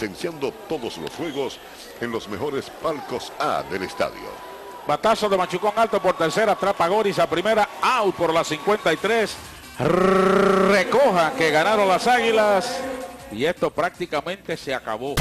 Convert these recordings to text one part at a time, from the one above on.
presenciando todos los juegos en los mejores palcos A del estadio. Batazo de Machucón alto por tercera, atrapa Goris a primera, out por la 53. Recoja que ganaron las Águilas y esto prácticamente se acabó.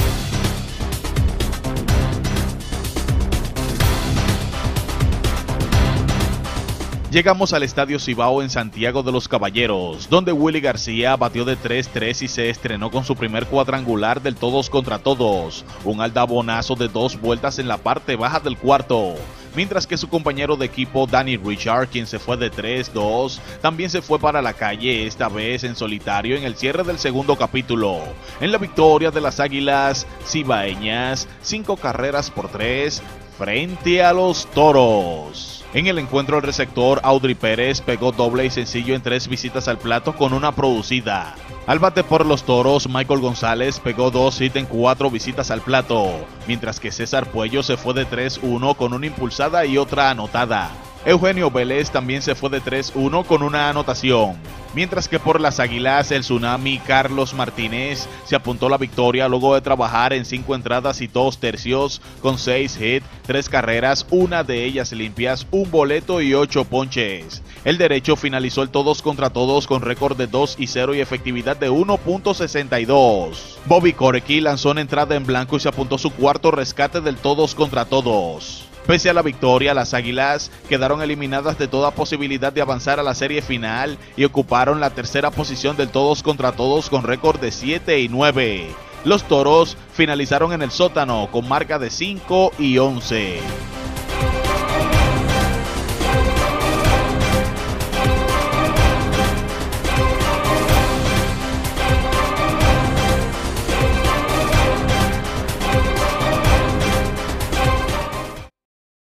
Llegamos al Estadio Cibao en Santiago de los Caballeros, donde Willy García batió de 3-3 y se estrenó con su primer cuadrangular del todos contra todos, un aldabonazo de dos vueltas en la parte baja del cuarto, mientras que su compañero de equipo Danny Richard, quien se fue de 3-2, también se fue para la calle, esta vez en solitario en el cierre del segundo capítulo. En la victoria de las Águilas Cibaeñas, 5 carreras por 3 frente a los Toros. En el encuentro el receptor Audrey Pérez pegó doble y sencillo en tres visitas al plato con una producida. Al bate por los toros, Michael González pegó dos hits en cuatro visitas al plato, mientras que César Puello se fue de 3-1 con una impulsada y otra anotada. Eugenio Vélez también se fue de 3-1 con una anotación. Mientras que por las Águilas, el Tsunami Carlos Martínez se apuntó la victoria luego de trabajar en cinco entradas y dos tercios con seis hits, tres carreras, una de ellas limpias, un boleto y ocho ponches. El derecho finalizó el todos contra todos con récord de 2 y 0 y efectividad de 1.62. Bobby Korecki lanzó una entrada en blanco y se apuntó su cuarto rescate del todos contra todos. Pese a la victoria, las Águilas quedaron eliminadas de toda posibilidad de avanzar a la serie final y ocuparon la tercera posición del todos contra todos con récord de 7 y 9. Los Toros finalizaron en el sótano con marca de 5 y 11.